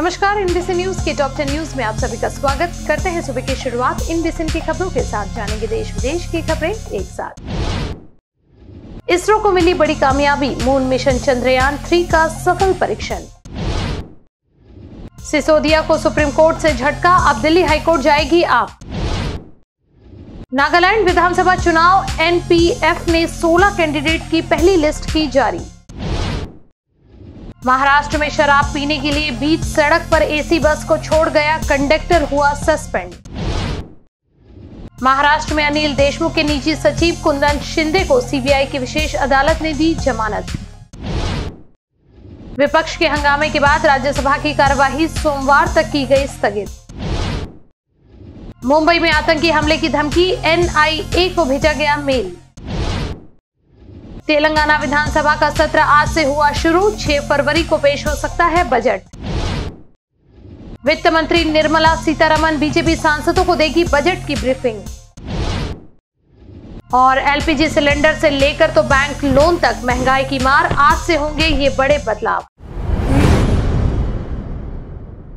नमस्कार इंडिसन न्यूज़ के टॉप टेन न्यूज़ में आप सभी का स्वागत करते हैं सुबह की शुरुआत इंडिसन की खबरों के साथ। जानेंगे देश विदेश की खबरें एक साथ। इसरो को मिली बड़ी कामयाबी मून मिशन चंद्रयान थ्री का सफल परीक्षण। सिसोदिया को सुप्रीम कोर्ट से झटका, अब दिल्ली हाईकोर्ट जाएगी आप। नागालैंड विधानसभा चुनाव एनपीएफ ने 16 कैंडिडेट की पहली लिस्ट की जारी। महाराष्ट्र में शराब पीने के लिए बीच सड़क पर एसी बस को छोड़ गया, कंडक्टर हुआ सस्पेंड। महाराष्ट्र में अनिल देशमुख के निजी सचिव कुंदन शिंदे को सीबीआई की विशेष अदालत ने दी जमानत। विपक्ष के हंगामे के बाद राज्यसभा की कार्यवाही सोमवार तक की गई स्थगित। मुंबई में आतंकी हमले की धमकी, एनआईए को भेजा गया मेल। तेलंगाना विधानसभा का सत्र आज से हुआ शुरू। 6 फरवरी को पेश हो सकता है बजट। वित्त मंत्री निर्मला सीतारमन बीजेपी सांसदों को देगी बजट की ब्रीफिंग। और एलपीजी सिलेंडर से लेकर तो बैंक लोन तक महँगाई की मार आज से होंगे ये बड़े बदलाव।